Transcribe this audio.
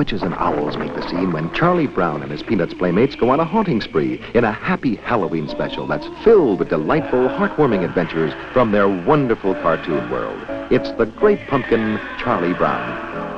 witches and owls make the scene when Charlie Brown and his Peanuts playmates go on a haunting spree in a happy Halloween special that's filled with delightful, heartwarming adventures from their wonderful cartoon world. It's The Great Pumpkin, Charlie Brown.